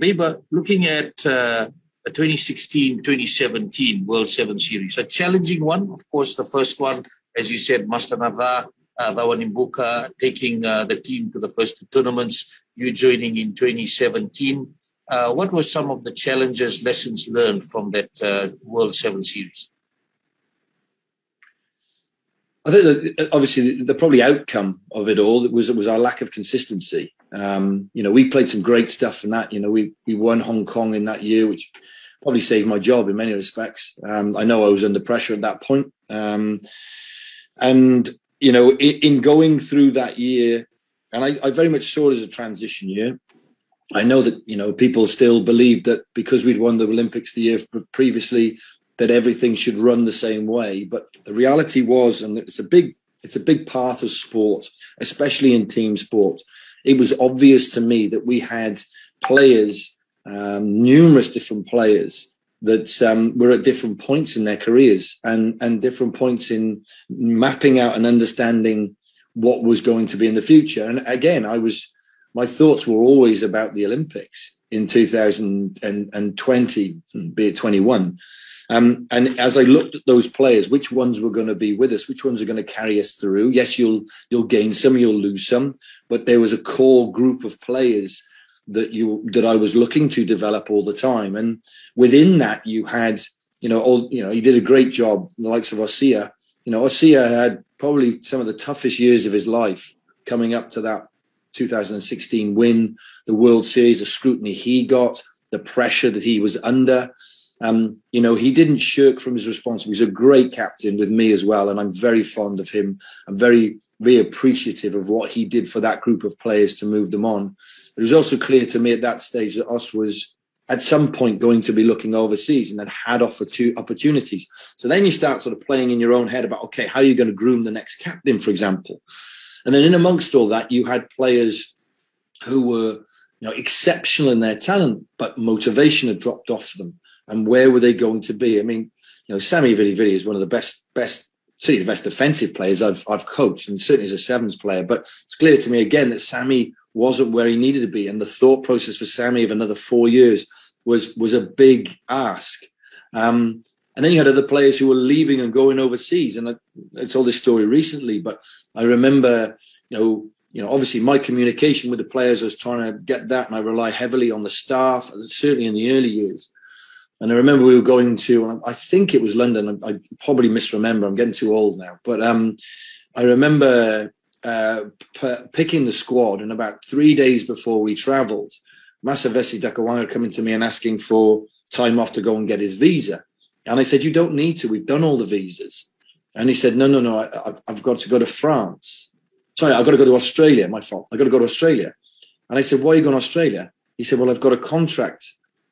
Baber, looking at uh, a 2016-2017 World Seven Series, a challenging one. Of course, the first one, as you said, Mastanava, uh, Cawanibuka taking uh, the team to the first two tournaments. You joining in 2017. Uh, what were some of the challenges, lessons learned from that uh, World Seven Series? I think that obviously the probably outcome of it all was was our lack of consistency. Um, you know, we played some great stuff in that. You know, we we won Hong Kong in that year, which probably saved my job in many respects. Um, I know I was under pressure at that point, um, and you know, in, in, going through that year, and I, I very much saw it as a transition year. I know that you know people still believe that because we'd won the Olympics the year previously, that everything should run the same way. But the reality was, and it's a big it's a big part of sport, especially in team sport. It was obvious to me that we had players, um, numerous different players that um, were at different points in their careers and and different points in mapping out and understanding what was going to be in the future. And again, I was my thoughts were always about the Olympics in 2020, be it 21. Um, and as I looked at those players, which ones were going to be with us, which ones are going to carry us through? Yes, you'll you'll gain some, you'll lose some, but there was a core group of players that you that I was looking to develop all the time. And within that, you had, you know, all you know, he did a great job, the likes of Osea. You know, Osea had probably some of the toughest years of his life coming up to that 2016 win, the World Series, the scrutiny he got, the pressure that he was under. Um, you know, he didn't shirk from his responsibility. He's a great captain with me as well, and I'm very fond of him. I'm very, very appreciative of what he did for that group of players to move them on. But it was also clear to me at that stage that us was at some point going to be looking overseas and had had offer two opportunities. So then you start sort of playing in your own head about, okay, how are you going to groom the next captain, for example? And then in amongst all that, you had players who were, you know, exceptional in their talent, but motivation had dropped off them and where were they going to be? I mean, you know, Sammy Viriviri is one of the best, best, certainly the best defensive players I've, I've coached, and certainly as a sevens player. But it's clear to me again that Sammy wasn't where he needed to be, and the thought process for Sammy of another four years was was a big ask. Um, and then you had other players who were leaving and going overseas. And I, I told this story recently, but I remember, you know, you know, obviously my communication with the players I was trying to get that, and I rely heavily on the staff, certainly in the early years. And I remember we were going to, I think it was London. I, probably misremember. I'm getting too old now. But um, I remember uh, p- picking the squad, and about three days before we travelled, Masivesi Dakuwaqa coming to me and asking for time off to go and get his visa. And I said, You don't need to. We've done all the visas. And he said, No, no, no. I, I've got to go to France. Sorry, I've got to go to Australia. My fault. I've got to go to Australia. And I said, Why are you going to Australia? He said, Well, I've got a contract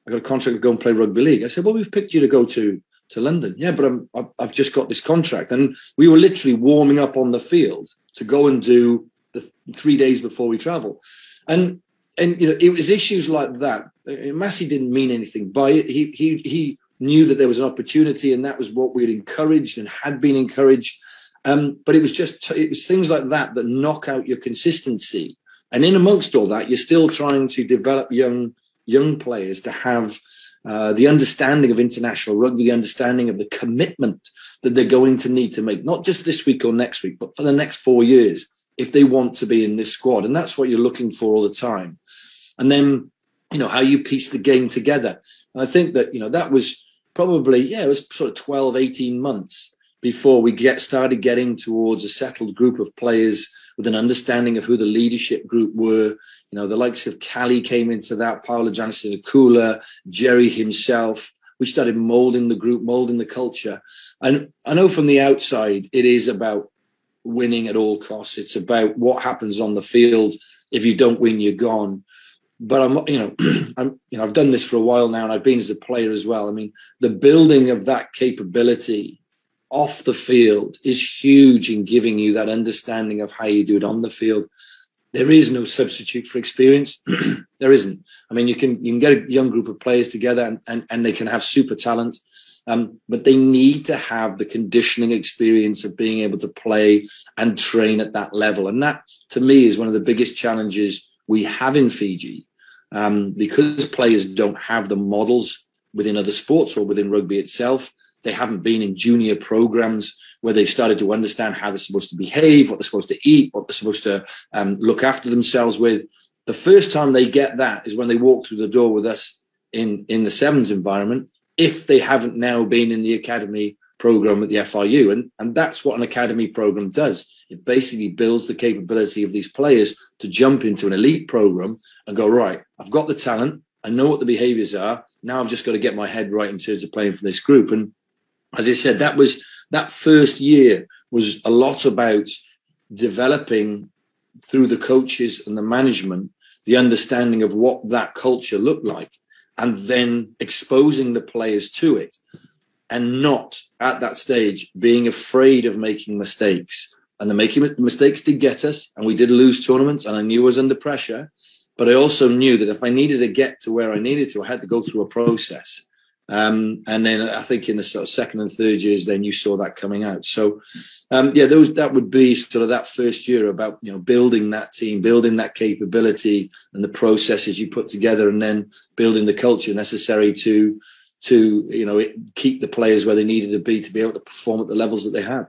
I got a contract to go and play rugby league. I said, well, we've picked you to go to to London. Yeah, but I'm, I've just got this contract, and we were literally warming up on the field to go and do the three days before we travel, and and you know it was issues like that. Massey didn't mean anything by it. He he he knew that there was an opportunity, and that was what we had encouraged and had been encouraged. Um, but it was just it was things like that that knock out your consistency. And in amongst all that, you're still trying to develop young young players to have uh, the understanding of international rugby, the understanding of the commitment that they're going to need to make, not just this week or next week, but for the next four years, if they want to be in this squad. And that's what you're looking for all the time. And then, you know, how you piece the game together. And I think that, you know, that was probably, yeah, it was sort of 12, 18 months before we get started getting towards a settled group of players with an understanding of who the leadership group were, you know, the likes of Cali came into that, Paolo Giannissi Jerry himself. We started molding the group, molding the culture. And I know from the outside, it is about winning at all costs. It's about what happens on the field. If you don't win, you're gone. But I'm, you know, I'm, you know, I've done this for a while now, and I've been as a player as well. I mean, the building of that capability off the field is huge in giving you that understanding of how you do it on the field there is no substitute for experience. there isn't. I mean, you can you can get a young group of players together and, and, and they can have super talent, um, but they need to have the conditioning experience of being able to play and train at that level. And that, to me, is one of the biggest challenges we have in Fiji. um, because players don't have the models within other sports or within rugby itself. They haven't been in junior programs where they've started to understand how they're supposed to behave, what they're supposed to eat, what they're supposed to um, look after themselves with. The first time they get that is when they walk through the door with us in, in the sevens environment, if they haven't now been in the academy program at the FRU. And, and that's what an academy program does. It basically builds the capability of these players to jump into an elite program and go, right, I've got the talent. I know what the behaviors are. Now I've just got to get my head right in terms of playing for this group. And as I said, that was that first year was a lot about developing through the coaches and the management the understanding of what that culture looked like and then exposing the players to it and not at that stage being afraid of making mistakes. And the making mistakes did get us and we did lose tournaments and i knew I was under pressure but i also knew that if i needed to get to where i needed to i had to go through a process um, and then I think in the sort of second and third years, then you saw that coming out. So, um, yeah, those that would be sort of that first year about you know building that team, building that capability, and the processes you put together, and then building the culture necessary to to you know keep the players where they needed to be to be able to perform at the levels that they had.